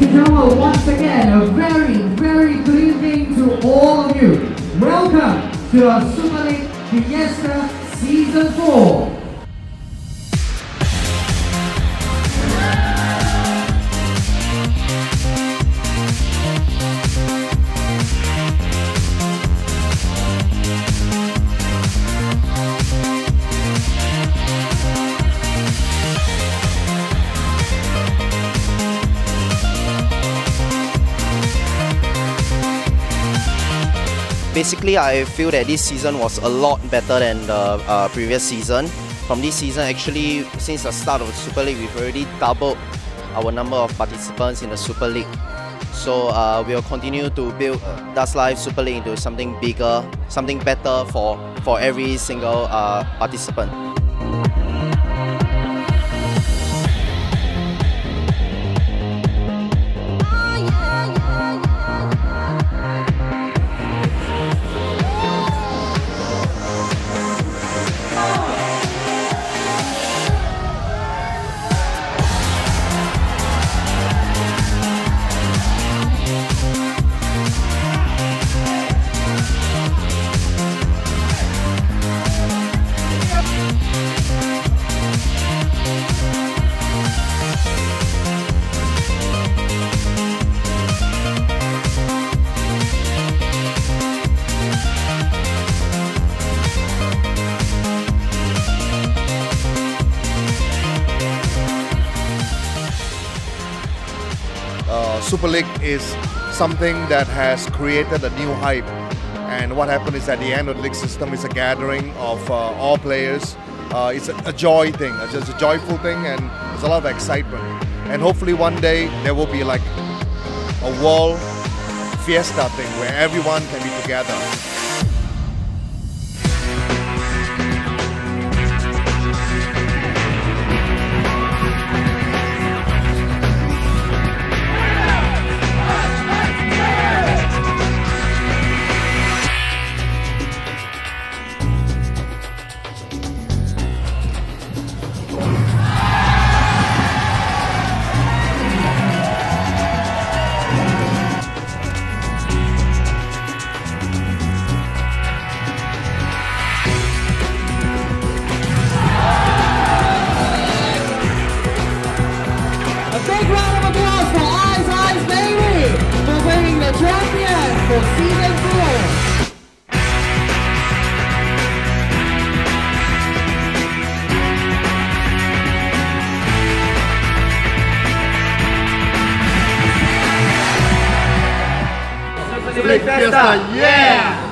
And gentlemen, once again, a very, very good evening to all of you. Welcome to our Super League Fiesta Season 4. Basically, I feel that this season was a lot better than the uh, previous season. From this season, actually, since the start of the Super League, we've already doubled our number of participants in the Super League. So uh, we'll continue to build DARTSLIVE Super League into something bigger, something better for, for every single uh, participant. Super League is something that has created a new hype. And what happened is at the end of the league system is a gathering of uh, all players. Uh, it's a, a, joy thing, it's just a joyful thing, and there's a lot of excitement. And hopefully one day there will be like a wall fiesta thing where everyone can be together. Fiesta, yeah!